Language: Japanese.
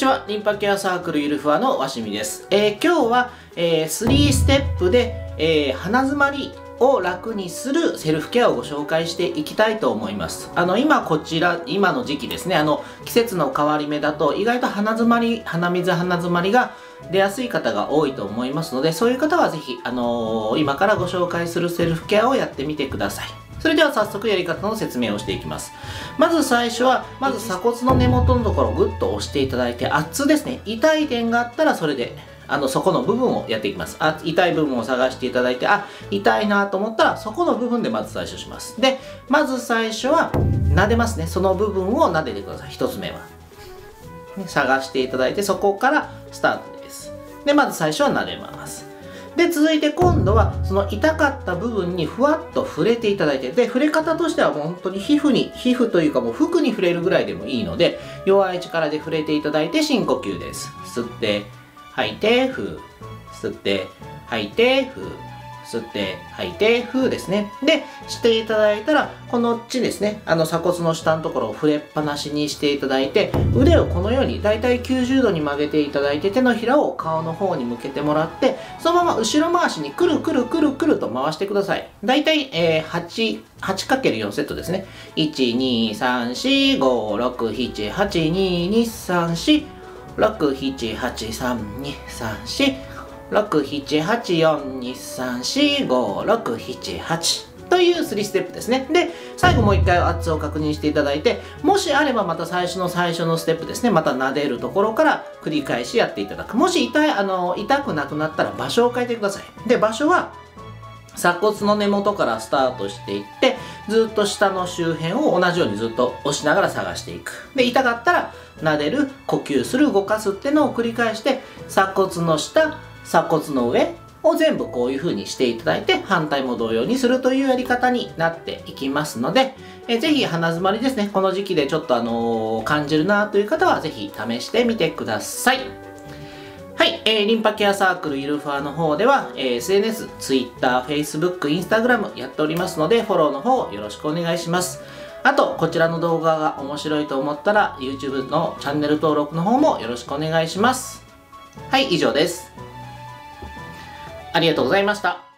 ちは。リンパケアサークルゆるふわのわしみです。えー、今日は、えー、3ステップで、えー、鼻づまりを楽にするセルフケアをご紹介していきたいと思います。あの、今こちら、今の時期ですね、あの、季節の変わり目だと意外と鼻づまり、鼻水鼻づまりが出やすい方が多いと思いますので、そういう方はぜひ、あのー、今からご紹介するセルフケアをやってみてください。それでは早速やり方の説明をしていきます。まず最初は、まず鎖骨の根元のところをグッと押していただいて、圧ですね。痛い点があったらそれで、あの、そこの部分をやっていきます。あ、痛い部分を探していただいて、あ、痛いなと思ったら、そこの部分でまず最初します。で、まず最初は、撫でますね。その部分を撫でてください。一つ目は。探していただいて、そこからスタートです。で、まず最初は撫でます。で、続いて今度は、その痛かった部分にふわっと触れていただいて、で、触れ方としてはもう本当に皮膚に、皮膚というかもう服に触れるぐらいでもいいので、弱い力で触れていただいて深呼吸です。吸って、吐いて、ふう。吸って、吐いて、ふ。吸って吐いて、ふうですね。で、していただいたら、このっちですね、あの鎖骨の下のところを触れっぱなしにしていただいて、腕をこのようにだいたい90度に曲げていただいて、手のひらを顔の方に向けてもらって、そのまま後ろ回しにくるくるくるくると回してください。だいたい、えー、8、8×4 セットですね。1、2、3、4、5、6、7、8、2、2、3、4、6、7、8、3、2、3、4、67842345678という3ステップですね。で、最後もう一回圧を確認していただいて、もしあればまた最初の最初のステップですね、また撫でるところから繰り返しやっていただく。もし痛い、あの、痛くなくなったら場所を変えてください。で、場所は、鎖骨の根元からスタートしていって、ずっと下の周辺を同じようにずっと押しながら探していく。で、痛かったら、撫でる、呼吸する、動かすっていうのを繰り返して、鎖骨の下、鎖骨の上を全部こういう風にしていただいて反対も同様にするというやり方になっていきますので、えー、ぜひ鼻づまりですね、この時期でちょっとあのー、感じるなという方はぜひ試してみてください。はい、えー、リンパケアサークルイルファーの方では、えー、SNS、Twitter、Facebook、Instagram やっておりますので、フォローの方よろしくお願いします。あと、こちらの動画が面白いと思ったら、YouTube のチャンネル登録の方もよろしくお願いします。はい、以上です。ありがとうございました。